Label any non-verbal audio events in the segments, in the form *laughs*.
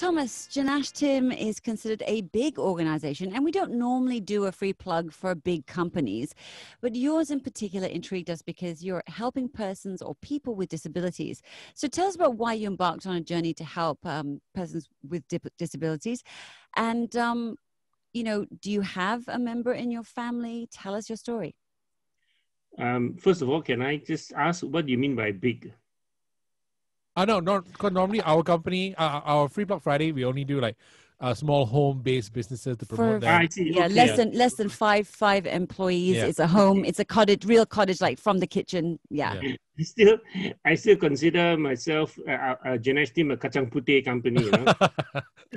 Thomas, Genashtim is considered a big organization, and we don't normally do a free plug for big companies, but yours in particular intrigued us because you're helping persons or people with disabilities. So tell us about why you embarked on a journey to help um, persons with disabilities. And, um, you know, do you have a member in your family? Tell us your story. Um, first of all, can I just ask what do you mean by big? Uh, no, not because normally our company, uh, our Free Plug Friday, we only do like uh, small home-based businesses to promote For- them. Yeah, okay. less than less than five five employees. Yeah. It's a home. It's a cottage, real cottage, like from the kitchen. Yeah. Yeah. I still, I still consider myself a, a, a Genashtim a kacang putih company. You know?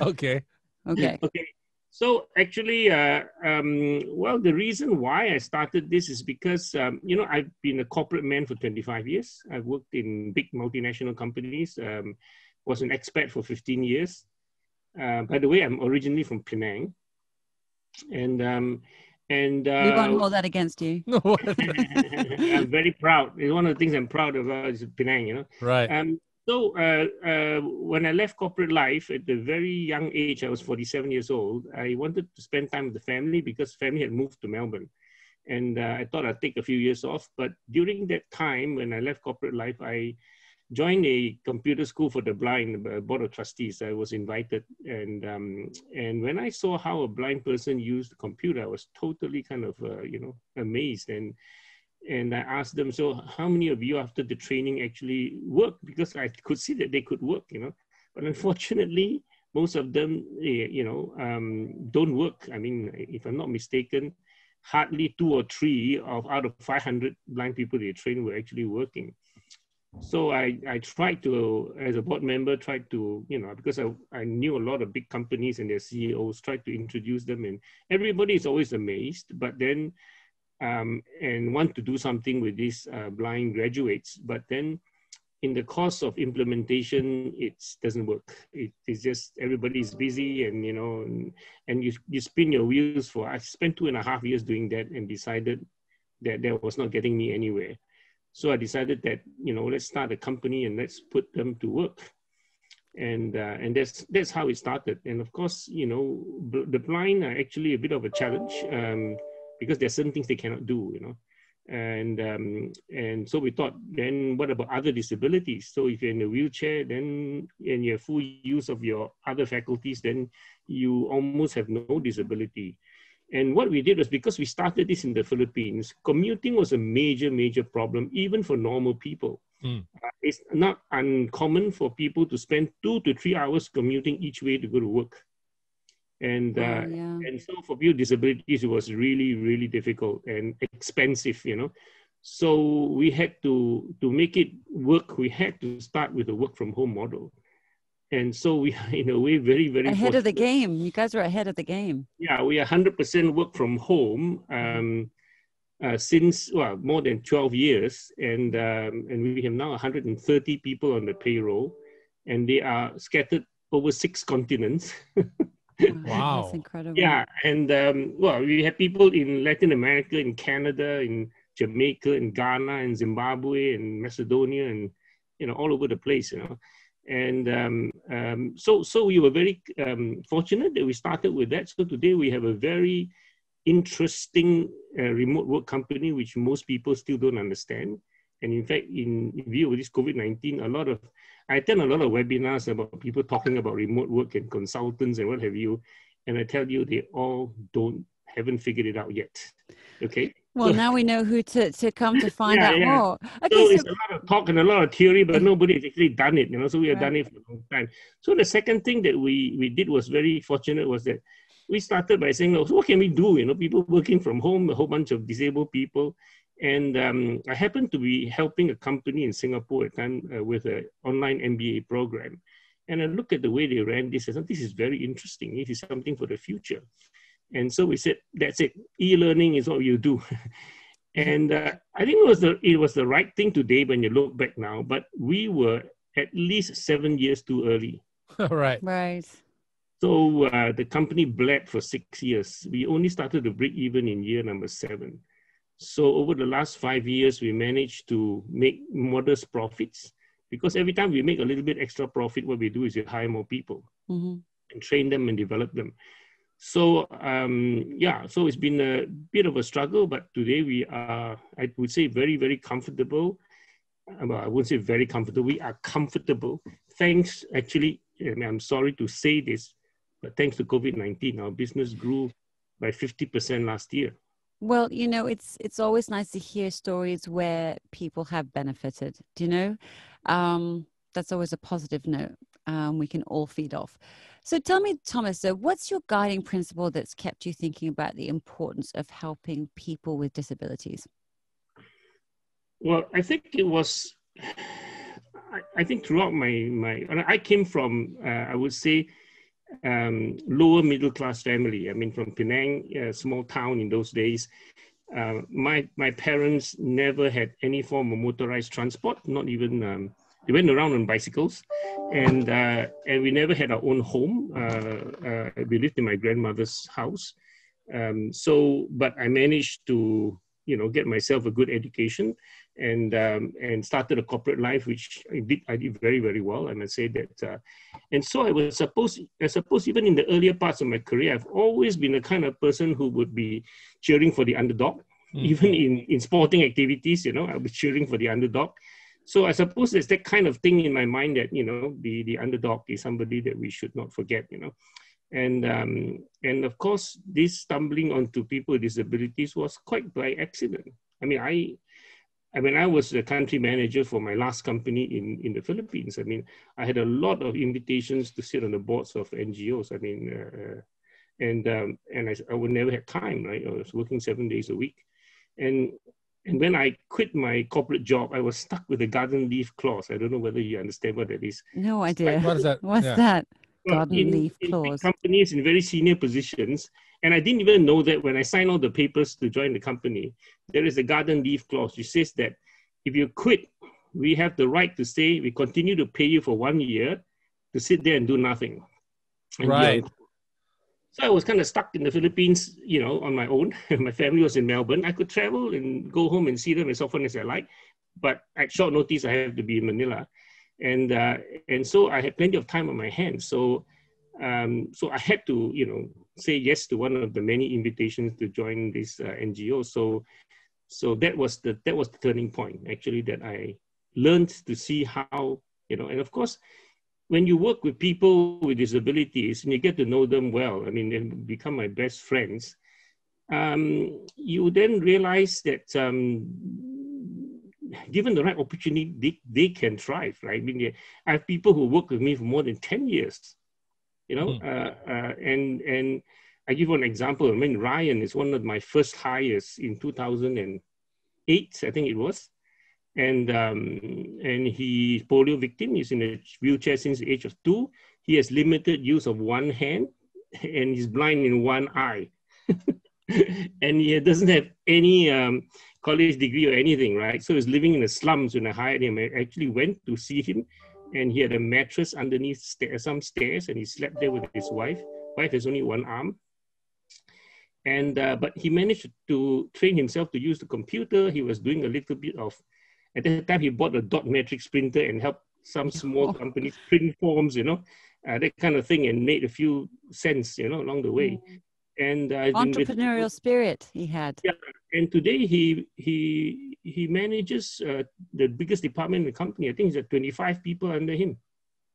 *laughs* okay. Okay. okay. So actually, uh, um, well, the reason why I started this is because um, you know I've been a corporate man for 25 years. I've worked in big multinational companies. Um, was an expat for 15 years. Uh, by the way, I'm originally from Penang, and um, and uh, we won't hold that against you. *laughs* No, *laughs* I'm very proud. It's one of the things I'm proud about is Penang. You know. right. So uh, uh, when I left corporate life at a very young age, I was 47 years old. I wanted to spend time with the family because family had moved to Melbourne, and uh, I thought I'd take a few years off. But during that time, when I left corporate life, I joined a computer school for the blind, board of trustees. I was invited, and um, and when I saw how a blind person used the computer, I was totally kind of uh, you know amazed and and I asked them, so how many of you after the training actually work? Because I could see that they could work, you know. But unfortunately, most of them, eh, you know, um, don't work. I mean, if I'm not mistaken, hardly two or three of out of 500 blind people they train were actually working. So I, I tried to, as a board member, tried to, you know, because I, I knew a lot of big companies and their CEOs, tried to introduce them and everybody is always amazed, but then um, and want to do something with these uh, blind graduates. But then in the course of implementation, it doesn't work. It is just everybody is busy and, you know, and, and you, you spin your wheels for, I spent two and a half years doing that and decided that that was not getting me anywhere. So I decided that, you know, let's start a company and let's put them to work. And, uh, and that's, that's how it started. And of course, you know, the blind are actually a bit of a challenge. Um, because there are certain things they cannot do, you know. And um, and so we thought, then what about other disabilities? So if you're in a wheelchair, then and you have full use of your other faculties, then you almost have no disability. And what we did was because we started this in the Philippines, commuting was a major, major problem, even for normal people. Mm. Uh, it's not uncommon for people to spend two to three hours commuting each way to go to work. And uh, Oh, yeah. and so for people with disabilities, it was really, really difficult and expensive, you know. So we had to to make it work. We had to start with a work from home model, and so we, are *laughs* in a way, very, very Ahead of the game. You guys are ahead of the game. Yeah, we are hundred percent work from home um, uh, since well more than twelve years, and um, and we have now 130 people on the payroll, and they are scattered over six continents. *laughs* Wow. That's incredible. Yeah, and um, well, we have people in Latin America, in Canada, in Jamaica, in Ghana, in Zimbabwe, and Macedonia, and you know all over the place, you know. And um, um, so, so we were very um, fortunate that we started with that. So today we have a very interesting uh, remote work company, which most people still don't understand. And in fact, in view of this COVID nineteen, a lot of I attend a lot of webinars about people talking about remote work and consultants and what have you. And I tell you, they all don't haven't figured it out yet. Okay. Well, now we know who to, to come to find Yeah, out yeah. more. So Okay, so, it's a lot of talk and a lot of theory, but nobody has actually done it. You know, so we have Right. done it for a long time. So the second thing that we we did was very fortunate was that we started by saying, "Oh, so what can we do? You know, people working from home, a whole bunch of disabled people, and um, I happened to be helping a company in Singapore at the time uh, with an online MBA program, and I looked at the way they ran this. I thought this is very interesting. It is something for the future, and so we said, "That's it. E-learning is what you do." *laughs* And uh, I think it was the it was the right thing today when you look back now. But we were at least seven years too early. *laughs* right. right. So uh, the company bled for six years. We only started to break even in year number seven. So over the last five years, we managed to make modest profits because every time we make a little bit extra profit, what we do is we hire more people hmm and train them and develop them. So um, yeah, so it's been a bit of a struggle, but today we are, I would say, very very comfortable. Well, I wouldn't say very comfortable. We are comfortable. Thanks, actually, I'm sorry to say this, but thanks to COVID nineteen, our business grew by fifty percent last year. Well, you know, it's it's always nice to hear stories where people have benefited. Do you know? Um, that's always a positive note. Um, we can all feed off. So tell me, Thomas, so what's your guiding principle that's kept you thinking about the importance of helping people with disabilities? Well, I think it was. *sighs* I, think throughout my my, I came from, uh, I would say, um, lower middle class family. I mean, from Penang, a small town in those days. Uh, my my parents never had any form of motorized transport, not even. Um, they went around on bicycles, and uh, and we never had our own home. Uh, uh, we lived in my grandmother's house. Um, so, but I managed to, you know, get myself a good education and um, and started a corporate life, which I did I did very very well. I must say that, uh, and so I was supposed I suppose even in the earlier parts of my career, I've always been the kind of person who would be cheering for the underdog, Mm. even in in sporting activities. You know, I'll be cheering for the underdog. So I suppose there's that kind of thing in my mind that you know the the underdog is somebody that we should not forget. You know. And um, and of course, this stumbling onto people with disabilities was quite by accident. I mean, I I mean, I was the country manager for my last company in, in the Philippines. I mean, I had a lot of invitations to sit on the boards of NGOs. I mean, uh, and um, and I, I would never have time, right? I was working seven days a week, and and when I quit my corporate job, I was stuck with the garden leave clause. I don't know whether you understand what that is. No idea. What is that? *laughs* What's Yeah. that? Well, Garden in, leave in clause. companies in very senior positions, and I didn't even know that when I signed all the papers to join the company, there is a garden leave clause which says that if you quit, we have the right to say we continue to pay you for one year to sit there and do nothing. And Right. call. So I was kind of stuck in the Philippines, you know, on my own. *laughs* my family was in Melbourne. I could travel and go home and see them as often as I like, but at short notice, I have to be in Manila and uh, and so I had plenty of time on my hands. So um, so I had to you know say yes to one of the many invitations to join this uh, NGO. So so that was the that was the turning point actually that I learned to see how you know and of course when you work with people with disabilities and you get to know them well, I mean they become my best friends. Um, you then realize that um, given the right opportunity, they, they can thrive, right? I mean, I have people who work with me for more than 10 years, you know, Mm. uh, uh, and, and I give one example. I mean, Ryan is one of my first hires in 2008, I think it was. And, um, and he's polio victim. He's in a wheelchair since the age of two. He has limited use of one hand *laughs* and he's blind in one eye. *laughs* and he doesn't have any um, college degree or anything, right? So he's living in the slums when I hired him. I actually went to see him and he had a mattress underneath sta- some stairs and he slept there with his wife. Wife has only one arm. And, uh, but he managed to train himself to use the computer. He was doing a little bit of, at that time he bought a dot matrix printer and helped some small Oh. companies print forms, you know, uh, that kind of thing and made a few cents, you know, along the way. And uh, I've been with- Entrepreneurial spirit he had. Yeah. and today he he he manages uh, the biggest department in the company. I think he's at 25 people under him.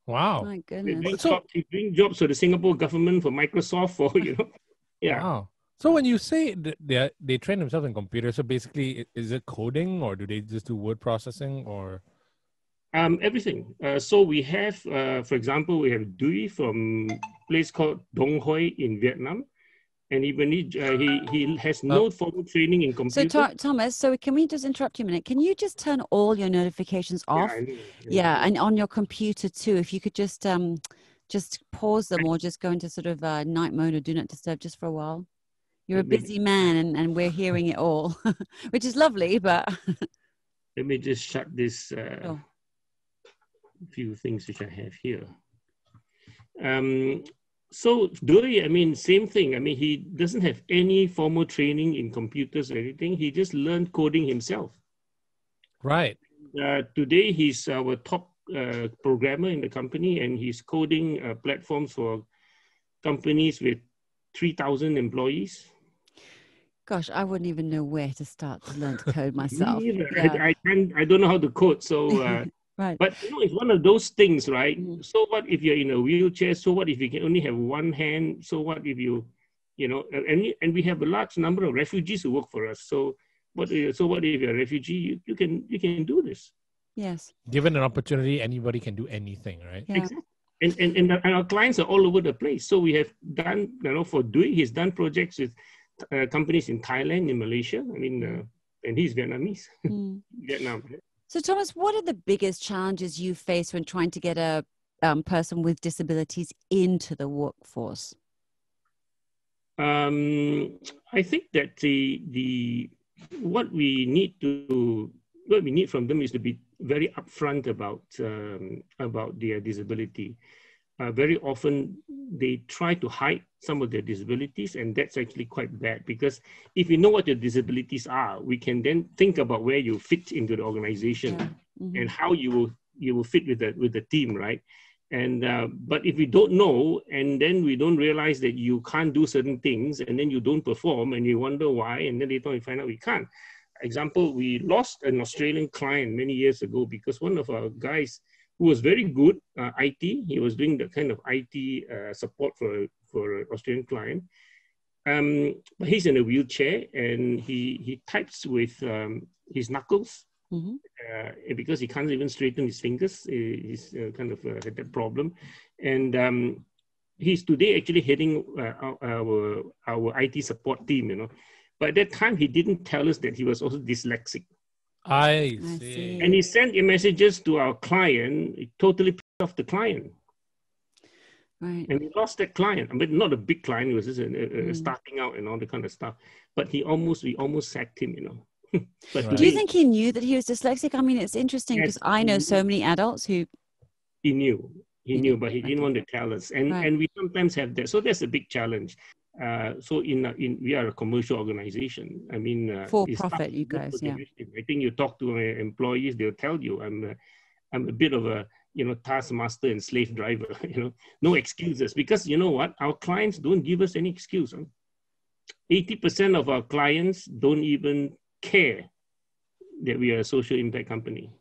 Wow. My goodness. doing, So- jobs, he's doing jobs for the Singapore government, for Microsoft, for you know, *laughs* yeah. Wow. So when you say that they they train themselves in computers, so basically, is it coding or do they just do word processing or? Um, everything. Uh, so we have, uh, for example, we have Dui from a place called Dong Hoi in Vietnam, and even he uh, he he has no formal training in So, computer. Tho- Thomas, so can we just interrupt you a minute? Can you just turn all your notifications Yeah, off? I know, Yeah, and on your computer too. If you could just um just pause them or just go into sort of uh, night mode or do not disturb just for a while. You're a busy man and, and we're hearing it all, *laughs* which is lovely, but *laughs* Let me just shut this uh, Sure. few things which I have here. Um, so Doi, I mean, same thing. I mean, he doesn't have any formal training in computers or anything. He just learned coding himself. Right. Uh, today, he's our top uh, programmer in the company, and he's coding uh, platforms for companies with 3,000 employees. Gosh, I wouldn't even know where to start to learn to code *laughs* myself. Me either. Yeah. I, I, can't, I don't know how to code. So, uh, *laughs* Right. but you know, it's one of those things, right? Mhm. So what if you're in a wheelchair? So what if you can only have one hand? So what if you, you know, and and we have a large number of refugees who work for us. So what? So what if you're a refugee? You, you can you can do this. Yes. Given an opportunity, anybody can do anything, right? Yeah. Exactly. And, and, and, our- and our clients are all over the place. So we have done, you know, for doing, he's done projects with uh, companies in Thailand, in Malaysia. I mean, uh, and he's Vietnamese, Mm. *laughs* Vietnam. So, Thomas, what are the biggest challenges you face when trying to get a um, person with disabilities into the workforce? Um, I think that the the what we need to what we need from them is to be very upfront about um, about their disability. Uh, very often they try to hide some of their disabilities, and that's actually quite bad because if you know what your disabilities are, we can then think about where you fit into the organization Yeah. Mhm. and how you will you will fit with the with the team, right? And uh, but if we don't know, and then we don't realize that you can't do certain things, and then you don't perform, and you wonder why, and then later on you find out we can't. Example: We lost an Australian client many years ago because one of our guys who was very good uh, IT, he was doing the kind of IT uh, support for for an Australian client. Um, but he's in a wheelchair and he he types with um, his knuckles Mhm. uh, because he can't even straighten his fingers. He's uh, kind of uh, had that problem, and um, he's today actually heading uh, our, our our IT support team. You know, but at that time he didn't tell us that he was also dyslexic, I I see. see. and he sent messages to our client. It totally pissed off the client, Right. and we lost that client. I mean, not a big client; it was just a, a, a Mm. starting out and all the kind of stuff. But he almost we almost sacked him. You know. *laughs* but Right. Do you think he knew that he was dyslexic? I mean, it's interesting because I know so many adults who. he knew he He knew knew, but he didn't want to tell us and Right. and we sometimes have that so that's a big challenge uh, so in, in we are a commercial organization. I mean uh, For profit, to you guys, yeah. i think you talk to my employees they'll tell you i'm a, i'm a bit of a you know taskmaster and slave driver *laughs* you know. No excuses because you know what? Our clients don't give us any excuse huh? 80% of our clients don't even care that we are a social impact company.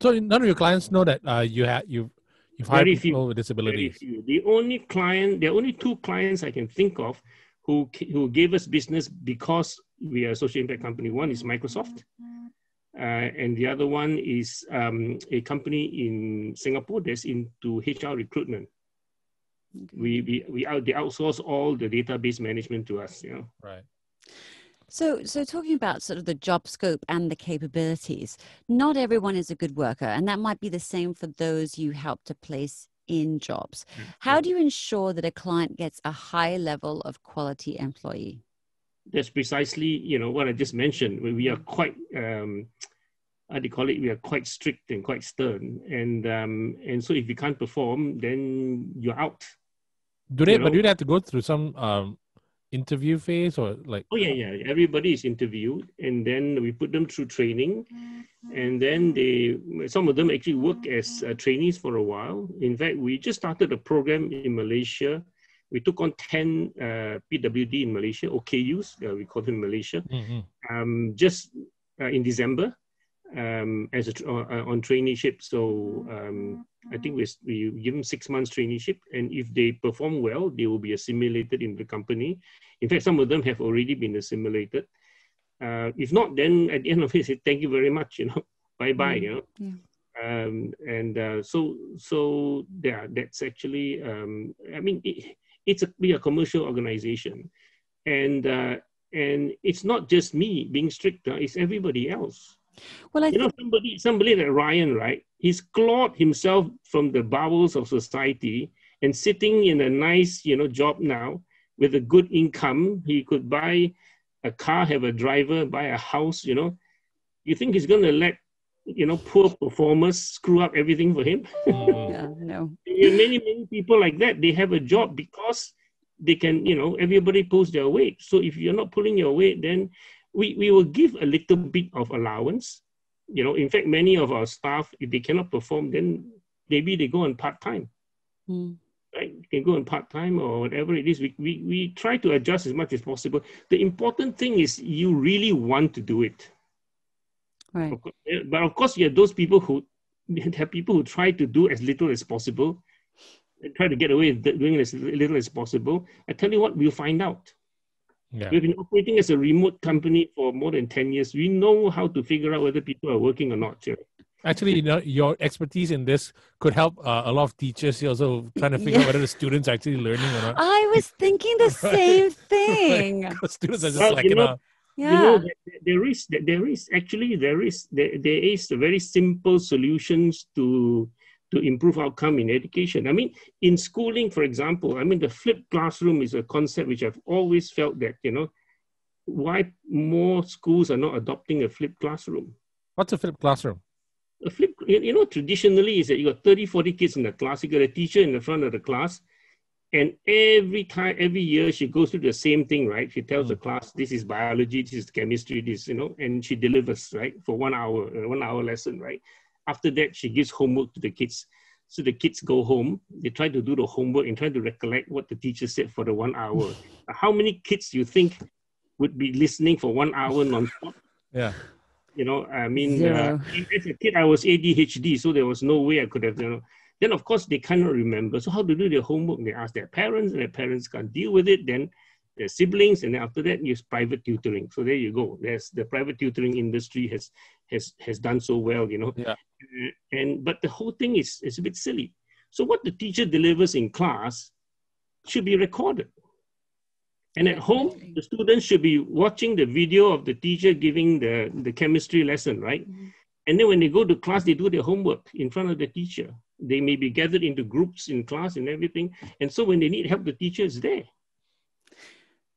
So none of your clients know that uh, you had you you've hired Very few. people with Very disabilities. few. The only client, there are only two clients I can think of who who gave us business because we are a social impact company. One is Microsoft, uh, and the other one is um, a company in Singapore that's into HR recruitment. We we we out they outsource all the database management to us. You know. Right. So, so talking about sort of the job scope and the capabilities, not everyone is a good worker, and that might be the same for those you help to place in jobs. How do you ensure that a client gets a high level of quality employee? That's precisely you know what I just mentioned. We, we are quite. Um, how do you call it? We are quite strict and quite stern, and um, and so if you can't perform, then you're out. Do they? You but know- do they have to go through some um, interview phase or like? Oh yeah, yeah. Everybody is interviewed, and then we put them through training, and then they some of them actually work as uh, trainees for a while. In fact, we just started a program in Malaysia. We took on ten uh, PWD in Malaysia, OKUs, uh, we call them Malaysia, Mhm. um, just uh, in December um, as a tr- uh, on traineeship. So um, I think we, we give them six months traineeship, and if they perform well, they will be assimilated in the company. In fact, some of them have already been assimilated. Uh, if not, then at the end of it, say thank you very much. You know, *laughs* bye bye. Mm, You know. yeah. Um, and uh, so, so yeah, that's actually. Um, I mean, it, it's a we are a commercial organization, and uh, and it's not just me being strict. Uh, it's everybody else Well, I you know somebody somebody like ryan right? He's clawed himself from the bowels of society and sitting in a nice you know job now with a good income. He could buy a car have a driver buy a house you know. You think he's going to let you know poor performers screw up everything for him? Yeah, *laughs* *laughs* no. Many many people like that. They have a job because they can you know everybody pulls their weight. So if you're not pulling your weight then we, we will give a little bit of allowance You know, in fact, many of our staff, if they cannot perform, then maybe they go on part time. Mm. Right? You can go on part time or whatever it is. We, we, we try to adjust as much as possible. The important thing is you really want to do it. Right. Of course, but of course, you have those people who *laughs* are people who try to do as little as possible, and try to get away with doing as little as possible. I tell you what, we'll find out. Yeah. We've been operating as a remote company for more than 10 years. We know how to figure out whether people are working or not. you. Actually, you know, your expertise in this could help uh, a lot of teachers here also trying to figure Yeah. out whether the students are actually learning or not. *laughs* I was thinking the *laughs* Right. same *laughs* thing. Because students are just Well, like, you you know, know, Yeah. You know, there- there is there is actually there is there, there is very simple solutions to to improve outcome in education. I mean, in schooling, for example, I mean the flipped classroom is a concept which I've always felt that you know why more schools are not adopting a flipped classroom. what's a flipped classroom? A flip, you know, traditionally is that you got 30, 40 kids in the class, you got a teacher in the front of the class, and every time, every year she goes through the same thing, right? She tells the class, this is biology, this is chemistry, this, you know, and she delivers, right, for one hour, uh, one hour lesson, right? After that, she gives homework to the kids. So the kids go home, they try to do the homework and try to recollect what the teacher said for the one hour. *laughs* How many kids do you think would be listening for one hour non-stop? Yeah. You know, I mean, Zero. uh, as a kid, I was ADHD, so there was no way I could have, you know. Then, of course, they cannot remember. So, how to do their homework? They ask their parents, and their parents can't deal with it. Then, their siblings, and then after that, use private tutoring. So there you go. There's the private tutoring industry has has has done so well, you know. Yeah. Uh, and but the whole thing is is a bit silly. So what the teacher delivers in class should be recorded. And at home, the students should be watching the video of the teacher giving the, the chemistry lesson, right? Mhm. And then when they go to class, they do their homework in front of the teacher. They may be gathered into groups in class and everything. And so when they need help, the teacher is there.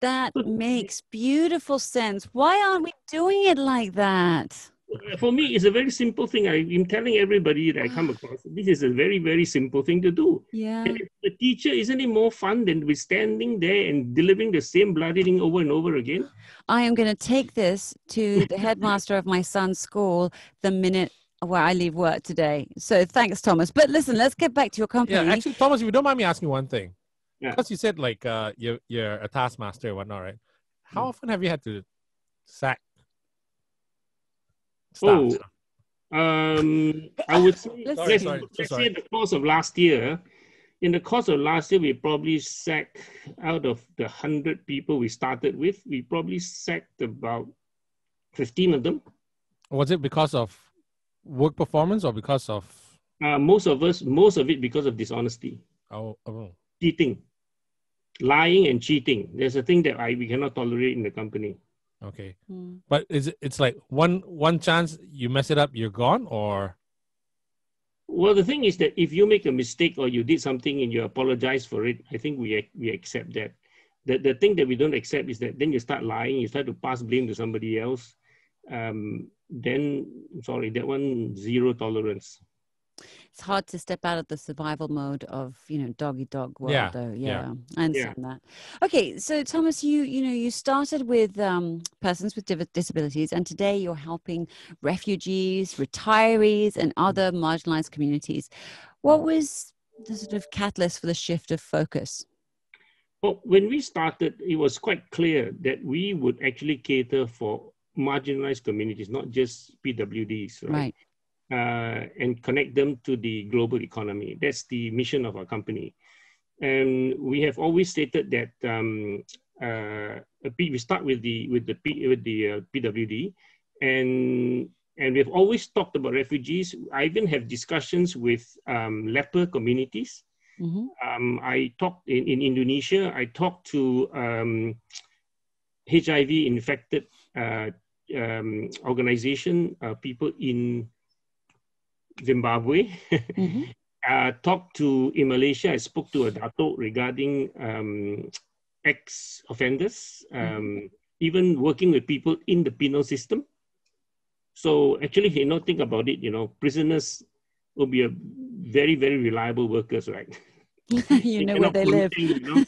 That *laughs* makes beautiful sense. Why aren't we doing it like that? For me, it's a very simple thing. I, am telling everybody that I come *sighs* across. This is a very, very simple thing to do. Yeah. And if the teacher, isn't it more fun than we standing there and delivering the same bloody thing over and over again? I am going to take this to the headmaster of my son's school the minute where I leave work today. So thanks, Thomas. But listen, let's get back to your company. Yeah, actually, Thomas, if you don't mind me asking one thing, Yeah. because you said like uh, you're you're a taskmaster and whatnot, right? How Mm. often have you had to sack staff? Oh, Um, I would say, *laughs* Let's let's. Sorry, let's sorry. say the course of last year, in the course of last year, we probably sacked out of the 100 people we started with, we probably sacked about 15 of them. Was it because of work performance or because of Uh, most of us, most of it because of dishonesty, oh, oh cheating, lying and cheating. There's a thing that I we cannot tolerate in the company. okay? Mm. But is it it's like one one chance you mess it up, you're gone, or Well, the thing is that if you make a mistake or you did something and you apologize for it, I think we we accept that. The the thing that we don't accept is that then you start lying, you start to pass blame to somebody else. Um, then sorry, that one zero tolerance. It's hard to step out of the survival mode of, you know, doggy dog world, Yeah, though. yeah. Yeah, I understand that. Okay, so Thomas, you you know you started with um, persons with disabilities, and today you're helping refugees, retirees, and other marginalized communities. What was the sort of catalyst for the shift of focus? Well, when we started, it was quite clear that we would actually cater for marginalized communities, not just PWDs, right? Right. Uh, and connect them to the global economy. That's the mission of our company. And we have always stated that um, uh, we start with the with the P, with the uh, PWD, and and we've always talked about refugees. I even have discussions with um, leper communities. hmm Um, I talked in, in Indonesia. I talked to um, HIV infected uh, um, organization uh, people in Zimbabwe. hmm *laughs* uh, talked to in Malaysia. I spoke to a dato regarding um, ex offenders, um, even working with people in the penal system. So actually, you know, think about it. You know, prisoners will be a very very reliable workers, right? *laughs* you *laughs* know where they live. contain, you know,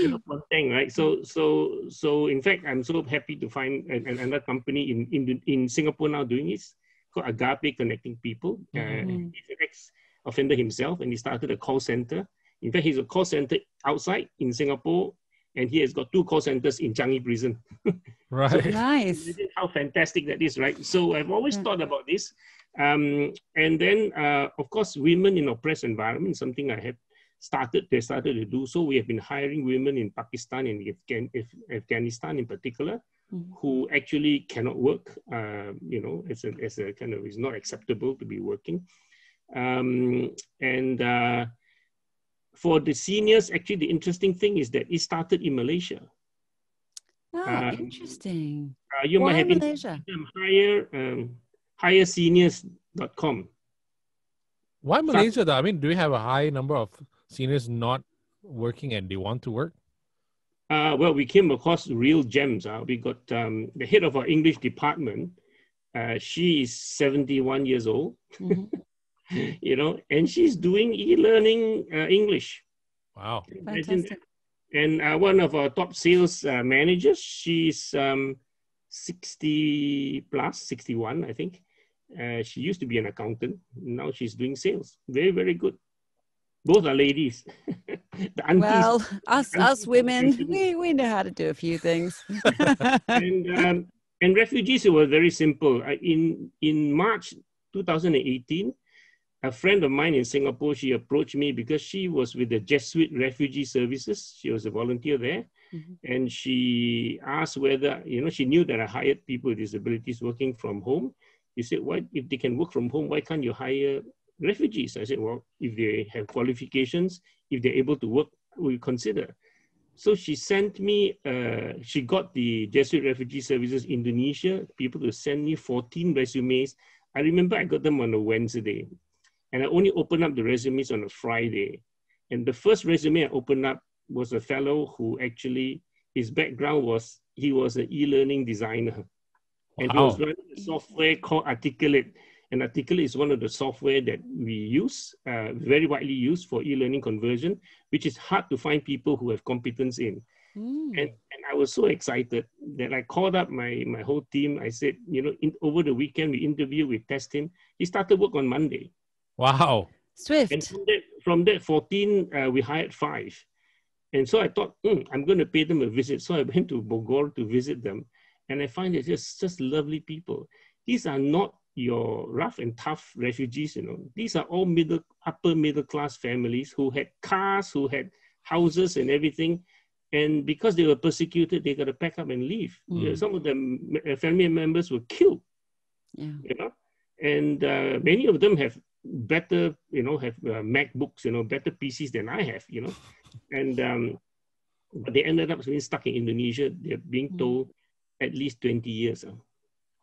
cannot contain, right? So, so, so. In fact, I'm so happy to find an, an- another company in in in Singapore now doing this Agape Connecting People. Uh, Mhm. he's an ex-offender himself, and he started a call center. In fact, he's a call center outside in Singapore, and he has got two call centers in Changi Prison. *laughs* Right. Nice. How fantastic that is, right? So I've always Yeah. thought about this. Um, and then, uh, of course, women in oppressed environment, something I have started, they started to do. So we have been hiring women in Pakistan and Afghan, Af- Afghanistan in particular. Who actually cannot work, uh, you know, as a, as a kind of, it's not acceptable to be working. Um, and uh, for the seniors, actually, the interesting thing is that it started in Malaysia. Oh, Um, interesting. Uh, you might Why have been Malaysia? them higher um, higherseniors.com. Why Malaysia though? I mean, do we have a high number of seniors not working and they want to work? Uh, well, we came across real gems. Uh. We got um, the head of our English department. Uh, she is 71 years old, Mhm. *laughs* you know, and she's doing e-learning uh, English. Wow. Fantastic. that. And uh, one of our top sales uh, managers, she's um, 60 plus, 61, I think. Uh, she used to be an accountant. Now she's doing sales. Very, very good. Both are ladies. *laughs* Well, us us women, we, we know how to do a few things. *laughs* and um, and refugees it was very simple. In in March 2018, a friend of mine in Singapore she approached me because she was with the Jesuit Refugee Services. She was a volunteer there, Mhm. and she asked whether you know she knew that I hired people with disabilities working from home. She said, "Why if they can work from home, why can't you hire refugees?" I said, "Well, if they have qualifications, if they're able to work, we'll consider." So she sent me, uh, she got the Jesuit Refugee Services Indonesia people to send me 14 resumes. I remember I got them on a Wednesday and I only opened up the resumes on a Friday. And the first resume I opened up was a fellow who actually, his background was, he was an e-learning designer. And he was running a software called Articulate. And Articulate is one of the software that we use, uh, very widely used for e-learning conversion, which is hard to find people who have competence in. Mm. And, and I was so excited that I called up my, my whole team. I said, you know, in, over the weekend, we interviewed, we test him. He started work on Monday. Wow. Swift. And from that, from that 14, uh, we hired five. And so I thought, "Hmm, I'm going to pay them a visit. So I went to Bogor to visit them. And I find it just, just lovely people. These are not your rough and tough refugees, you know. These are all middle, upper middle class families who had cars, who had houses and everything. And because they were persecuted, they got to pack up and leave. Mm. Some of them uh, family members were killed yeah. you know and uh, many of them have better you know have uh, macbooks you know better pcs than i have you know *laughs* and um, but they ended up being stuck in indonesia they're being Mm. told at least 20 years uh,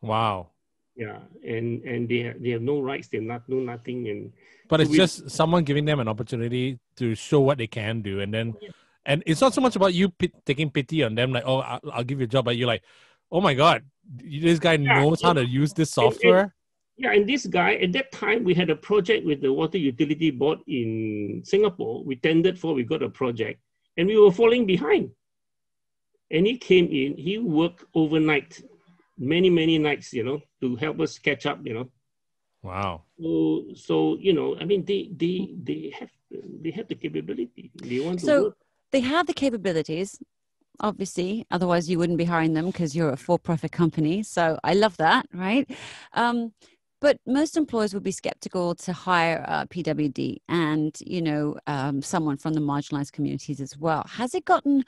Wow. Yeah and and they have, they have no rights they're not no nothing and But So it's we- just someone giving them an opportunity to show what they can do, and then, and it's not so much about you pi- taking pity on them, like, oh, I'll, I'll give you a job, but you're like, oh my god, this guy Yeah. knows how to use this And- and- software. Yeah, and this guy, at that time, we had a project with the Water Utility Board in Singapore. We tendered for, we got a project, and we were falling behind. And he came in, he worked overnight, many, many nights, you know, to help us catch up, you know. Wow. So, so you know, I mean, they, they, they have, they have the capability. They want to So work. they have the capabilities, obviously. Otherwise, you wouldn't be hiring them because you're a for-profit company. So I love that, right? Um, but most employers would be skeptical to hire a PWD and you know um, someone from the marginalized communities as well. Has it gotten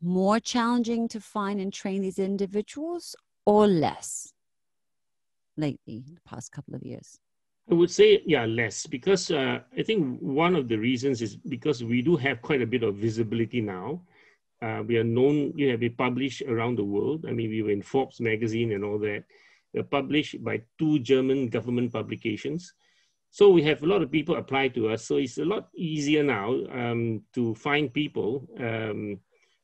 more challenging to find and train these individuals, or less lately, in the past couple of years? I would say, yeah, less because uh, I think one of the reasons is because we do have quite a bit of visibility now. Uh, we are known, we have been published around the world. I mean, we were in Forbes magazine and all that. We're published by two German government publications. So we have a lot of people apply to us. So it's a lot easier now um, to find people. Um,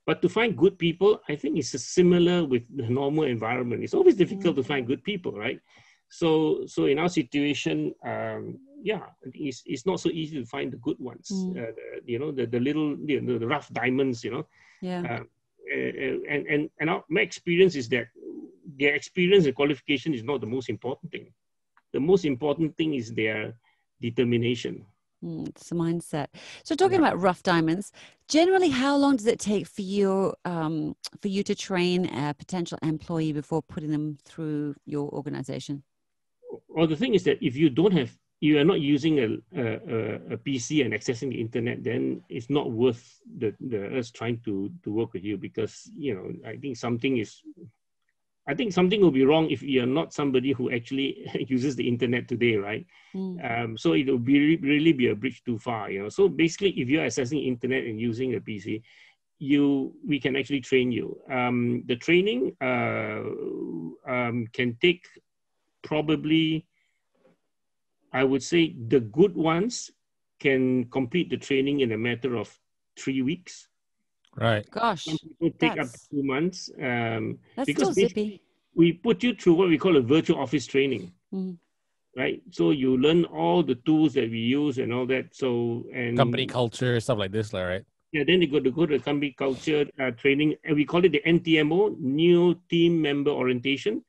but to find good people, I think it's similar with the normal environment. It's always difficult to find good people, right? So, so in our situation, um, yeah, it's, it's not so easy to find the good ones. Mm. Uh, the, you know, the, the little, you know, the rough diamonds. You know, Yeah. uh, and and and our, my experience is that their experience and qualification is not the most important thing. the most important thing is their determination. Mm, it's a mindset. So talking about rough diamonds, generally, how long does it take for you um, for you to train a potential employee before putting them through your organization? Well, the thing is that if you don't have, you are not using a, a, a PC and accessing the internet, then it's not worth the, the us trying to to work with you because you know I think something is I think something will be wrong if you're not somebody who actually *laughs* uses the internet today, right? Mm. Um, so it will be really be a bridge too far, you know. So basically, if you're accessing internet and using a PC, you we can actually train you. Um, the training uh, um, can take probably, I would say, the good ones can complete the training in a matter of three weeks. Right. Gosh. Some people take up two months. Um, that's because still zippy. We put you through what we call a virtual office training. Mm. Right. So you learn all the tools that we use and all that. So and Company culture, stuff like this, right? Yeah, then you go to go to company culture uh, training, and we call it the NTMO, new team member orientation.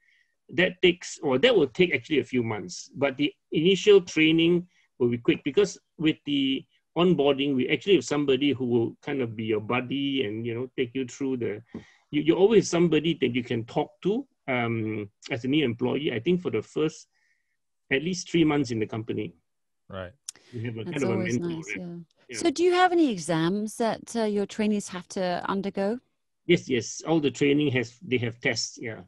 That takes, or that will take actually a few months, but the initial training will be quick because with the onboarding, we actually have somebody who will kind of be your buddy and you know take you through the. You, you're always somebody that you can talk to um, as a new employee. I think for the first at least three months in the company. Right. You have a That's kind of a always mentor. nice. right? Yeah. Yeah. So, do you have any exams that uh, your trainees have to undergo? Yes, yes. All the training has they have tests. Yeah.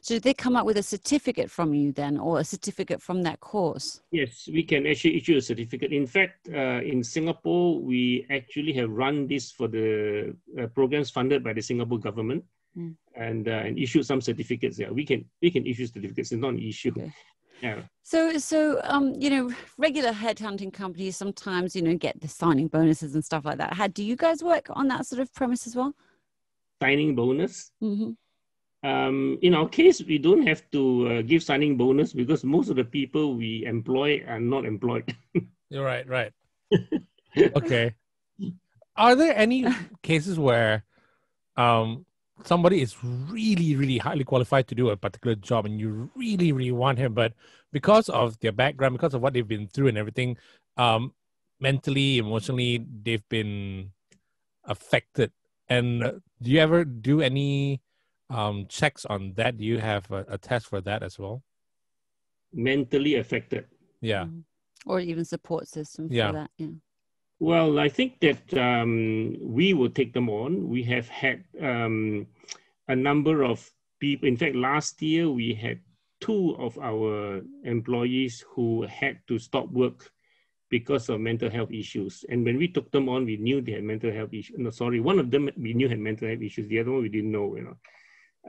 So, did they come up with a certificate from you then, or a certificate from that course? Yes, we can actually issue a certificate. In fact, uh, in Singapore, we actually have run this for the uh, programs funded by the Singapore government, Mm. and uh, and issued some certificates. Yeah, we can we can issue certificates. It's not an issue. Okay. Yeah. So, so um, you know, regular headhunting companies sometimes, you know, get the signing bonuses and stuff like that. How do you guys work on that sort of premise as well? Signing bonus. hmm Um, in our case, we don't have to uh, give signing bonus because most of the people we employ are not employed. *laughs* You're right, right. okay. Are there any cases where um somebody is really, really highly qualified to do a particular job and you really, really want him, but because of their background, because of what they've been through and everything, um, mentally, emotionally, they've been affected. And do you ever do any um checks on that? Do you have a, a test for that as well? Mentally affected. Yeah. Mm. Or even support system for Yeah. that. Yeah. Well, I think that um, we will take them on. We have had um, a number of people. In fact, last year we had two of our employees who had to stop work because of mental health issues. And when we took them on, we knew they had mental health issues. No, sorry, one of them we knew had mental health issues. The other one we didn't know. You know,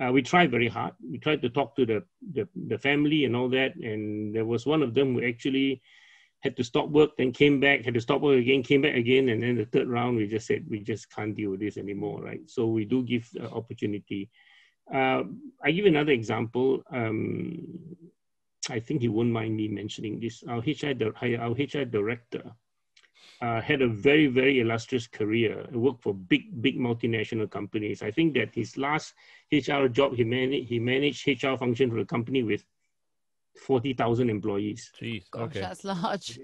uh, we tried very hard. We tried to talk to the, the the family and all that. And there was one of them who actually had to stop work, then came back, had to stop work again, came back again, and then the third round we just said we just can't deal with this anymore, right? So we do give uh, opportunity. Uh, I give another example. Um, I think he won't mind me mentioning this. Our HR, our HR director uh, had a very, very illustrious career. He worked for big, big multinational companies. I think that his last HR job, he managed, he managed HR function for a company with 40,000 employees. Jeez. Gosh, okay. that's large.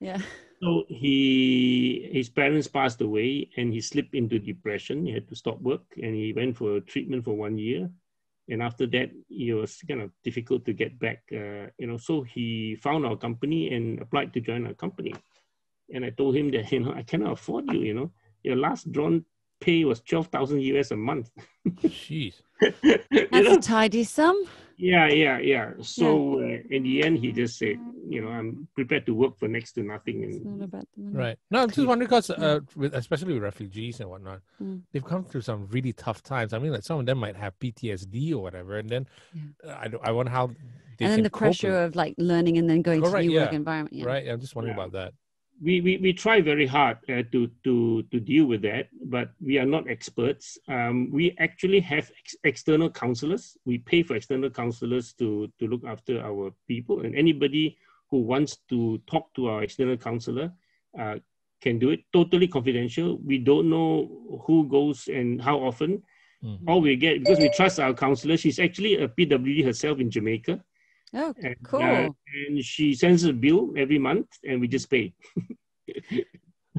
Yeah. So he, his parents passed away, and he slipped into depression. He had to stop work, and he went for treatment for one year. And after that, it was kind of difficult to get back. Uh, you know, so he found our company and applied to join our company. And I told him that *laughs* you know I cannot afford you. You know, your last drawn pay was twelve thousand US a month. Jeez. *laughs* You That's know? a tidy sum. Yeah, yeah, yeah. So uh, in the end, he just said, you know, I'm prepared to work for next to nothing. It's not about the money. Right. No, I'm just wondering because, uh, with, especially with refugees and whatnot, Mm. they've come through some really tough times. I mean, like some of them might have PTSD or whatever, and then uh, I don't, I wonder how. They And can then the pressure with- of like learning and then going Correct, to new work environment. Yeah. right? I'm just wondering Yeah. about that. We, we, we try very hard uh, to, to, to deal with that, but we are not experts. Um, we actually have ex- external counselors. We pay for external counselors to, to look after our people, and anybody who wants to talk to our external counselor uh, can do it totally confidential. We don't know who goes and how often. Mhm. All we get, because we trust our counselor, she's actually a PWD herself in Jamaica. Oh, And, cool. uh, and she sends a bill every month, and we just pay.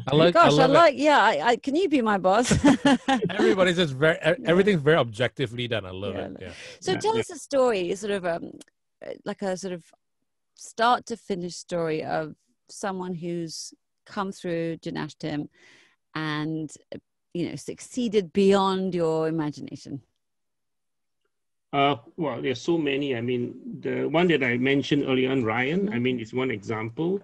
I like. Gosh, I, love it. like. Yeah, I, I, can you be my boss? *laughs* Everybody's just very. Everything's very objectively done. I love Yeah, it. Yeah. so Yeah, tell us a story, sort of um, uh, like a sort of start to finish story of someone who's come through Genashtim and uh, you know succeeded beyond your imagination. Uh, well, there's so many. I mean, the one that I mentioned earlier on, Ryan, I mean, it's one example.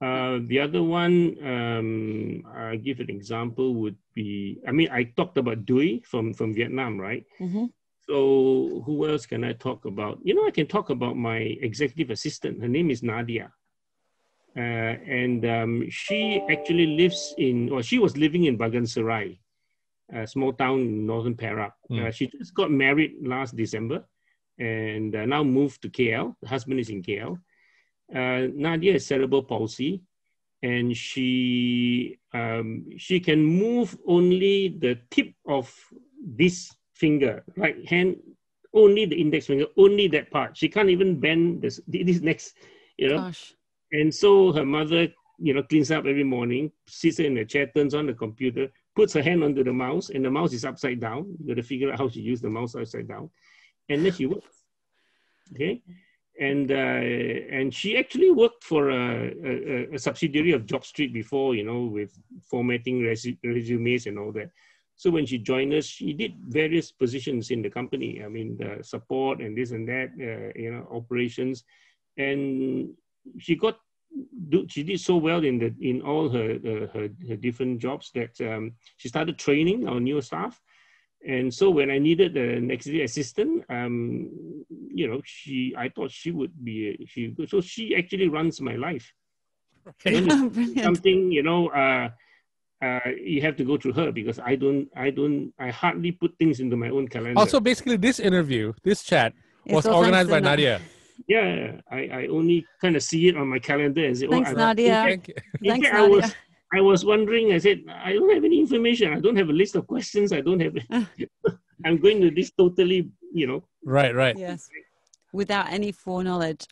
Uh, the other one, um, I'll give an example, would be, I mean, I talked about Dui from, from Vietnam, right? hmm So who else can I talk about? You know, I can talk about my executive assistant. Her name is Nadia. Uh, and um, she actually lives in, or she was living in Bagan Bagansarai, a small town in northern Perak. Hmm. Uh, she just got married last December and uh, now moved to KL. The husband is in KL. Uh, Nadia has cerebral palsy and she um, she can move only the tip of this finger, right hand, only the index finger, only that part. She can't even bend this this next, you know. Gosh. And so her mother, you know, cleans up every morning, sits in a chair, turns on the computer, puts her hand onto the mouse, and the mouse is upside down. You got to figure out how to use the mouse upside down, and then she works. Okay, and uh, and she actually worked for a, a, a subsidiary of Job Street before, you know, with formatting resu- resumes and all that. So when she joined us, she did various positions in the company. I mean, the support and this and that, uh, you know, operations, and she got do, she did so well in the in all her uh, her, her different jobs that um, she started training our new staff. And so when I needed an executive assistant, um, you know, she I thought she would be she so she actually runs my life. *laughs* Brilliant. Something you know. Uh, uh, you have to go through her because I don't, I don't, I hardly put things into my own calendar. Also, basically, this interview, this chat, It's was organized by to Nadia. *laughs* yeah, I, I only kind of see it on my calendar and say, Thanks, oh, I, Nadia. In fact, Thank you. in Thanks, fact, I was, I was wondering. I said, I don't have any information. I don't have a list of questions. I don't have. *laughs* I'm going to this totally, you know. Right, right. Yes. Without any foreknowledge.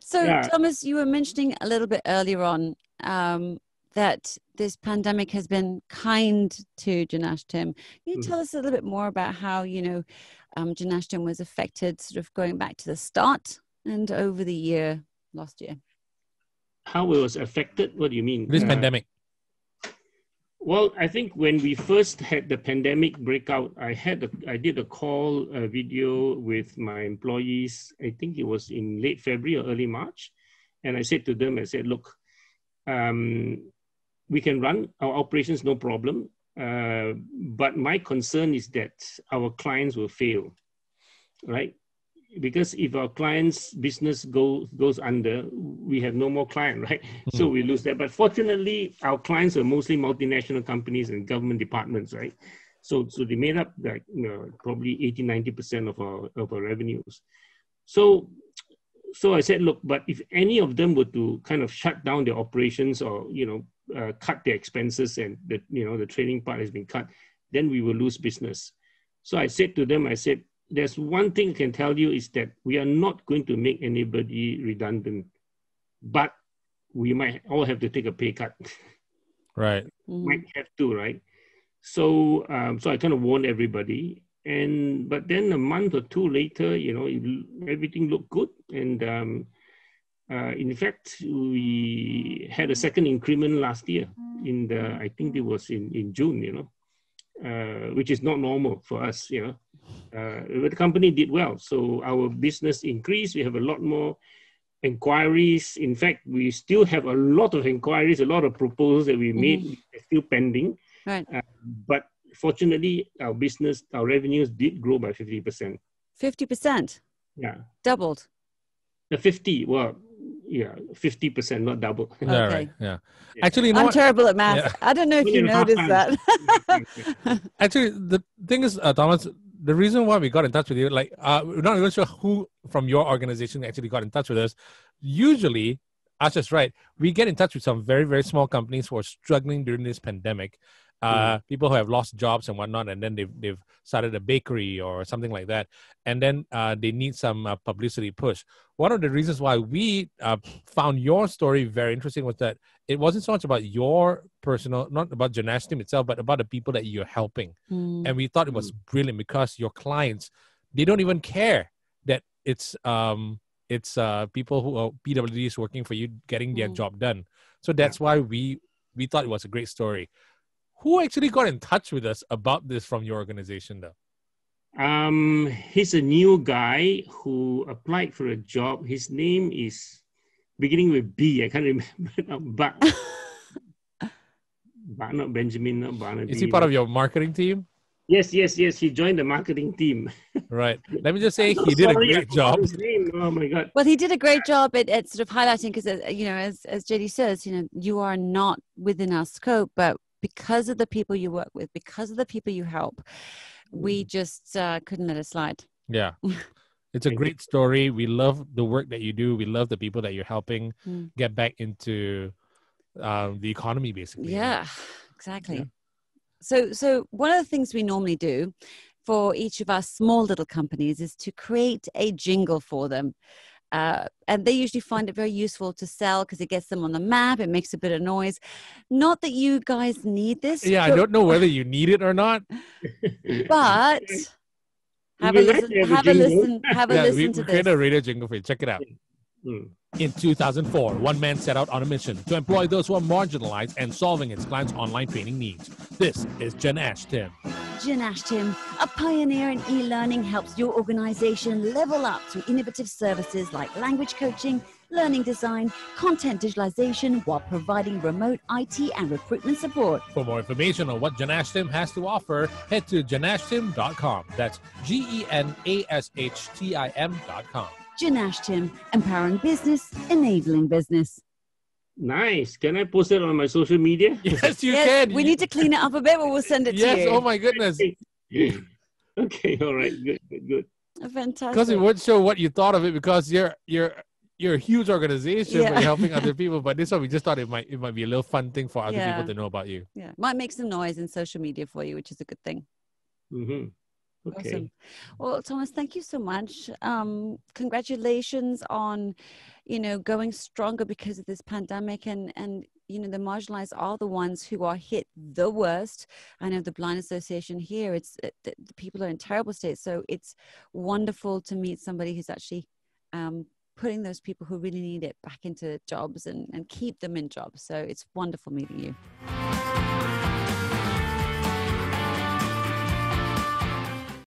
So, Yeah. Thomas, you were mentioning a little bit earlier on um, that this pandemic has been kind to Genashtim. Can you Mhm. tell us a little bit more about how, you know, um, Genashtim was affected, sort of going back to the start and over the year last year? How it was affected? What do you mean? This Uh, pandemic. Well, I think when we first had the pandemic breakout, I had a, I did a call, a video with my employees. I think it was in late February or early March, and I said to them, I said, look, um, we can run our operations no problem, uh, but my concern is that our clients will fail, right? Because if our clients' business goes goes under, we have no more client, *laughs* right? So we lose that. But fortunately, our clients are mostly multinational companies and government departments, right? So, so they made up like you know, probably 80, 90% of our, of our revenues. So, so I said, look, but if any of them were to kind of shut down their operations or, you know, uh, cut their expenses and the, you know, the training part has been cut, then we will lose business. So I said to them, I said, there's one thing I can tell you is that we are not going to make anybody redundant, but we might all have to take a pay cut. Right. Mhm. might have to, right? So, um, so I kind of warned everybody, and but then a month or two later, you know, it, everything looked good, and um, uh, in fact, we had a second increment last year. In the, I think it was in in June, you know, uh, which is not normal for us, you know. Uh, but the company did well, so our business increased. We have a lot more inquiries. In fact, we still have a lot of inquiries, a lot of proposals that we made are still pending. Right. Uh, but fortunately, our business, our revenues did grow by 50%. 50%, Yeah. doubled. The 50, well, yeah, 50%, not double. *laughs* Yeah, Okay. right. Yeah. Yeah. Actually, you know I'm what? terrible at math. Yeah. I don't know if you and a half noticed that. *laughs* Actually, the thing is, uh, Thomas, the reason why we got in touch with you, like, uh, we're not even sure who from your organization actually got in touch with us. Usually, Asha's right. We get in touch with some very, very small companies who are struggling during this pandemic. Uh, people who have lost jobs and whatnot, and then they've they've started a bakery or something like that, and then uh, they need some uh, publicity push. One of the reasons why we uh, found your story very interesting was that it wasn't so much about your personal, not about Genashtim itself, but about the people that you're helping, Mm. and we thought it was brilliant because your clients they don't even care that it's um it's uh people who are PWDs working for you getting their Mm. job done. So that's why we we thought it was a great story. Who actually got in touch with us about this from your organization though? Um, he's a new guy who applied for a job. His name is beginning with B. I can't *laughs* remember now, but *laughs* but not Benjamin, not Barnaby. Is he part of your marketing team? Yes, yes, yes. He joined the marketing team. *laughs* Right. Let me just say he did a Sorry, I great job. his name. Oh my god. Well, he did a great job at, at sort of highlighting because, you know, as, as JD says, you know, you are not within our scope, but because of the people you work with, because of the people you help, we just uh, couldn't let it slide. Yeah. *laughs* It's a great story. We love the work that you do. We love the people that you're helping Mm. get back into um, the economy, basically. Yeah, exactly. So, so one of the things we normally do for each of our small little companies is to create a jingle for them. Uh, and they usually find it very useful to sell because it gets them on the map. It makes a bit of noise. Not that you guys need this. Yeah, I don't know whether you need it or not. *laughs* but *laughs* have a listen. to have a Have a jingle. listen. Have a yeah, listen we, to we created a this. radio jingle for you. Check it out. Mm. In 2004, one man set out on a mission to employ those who are marginalized and solving its clients' online training needs. This is Genashtim. Jen Ashton, a pioneer in e-learning, helps your organization level up through innovative services like language coaching, learning design, content digitalization, while providing remote IT and recruitment support. For more information on what Genashtim has to offer, head to genashtim.com. That's G E N A S H T I M.com. Genashtim, empowering business, enabling business. Nice. Can I post it on my social media? *laughs* Yes, you yes, can. we need to clean it up a bit, but we'll send it Yes, to you. Yes. Oh my goodness. *laughs* okay, all right, good, good, good. Fantastic. Because it would show what you thought of it because you're you're you're a huge organization Yeah. but you're helping other *laughs* people. But this one we just thought it might it might be a little fun thing for other Yeah. people to know about you. yeah, might make some noise in social media for you, which is a good thing. hmm Okay. Awesome. Well, Thomas, thank you so much. Um, congratulations on, you know, going stronger because of this pandemic and and you know the marginalized are the ones who are hit the worst. I know the Blind Association here; it's it, the, the people are in terrible states. So it's wonderful to meet somebody who's actually um, putting those people who really need it back into jobs and and keep them in jobs. So it's wonderful meeting you.